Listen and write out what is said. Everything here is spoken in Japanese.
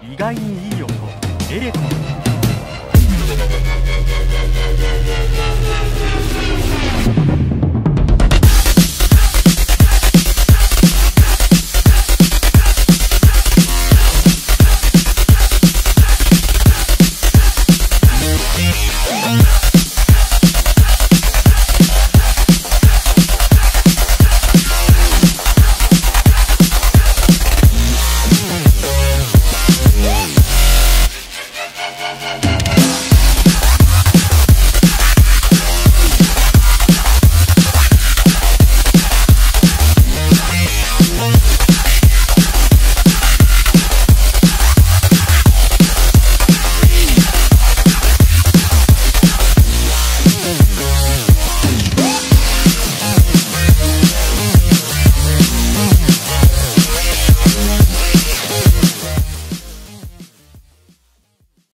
意外にいい音。エレコン。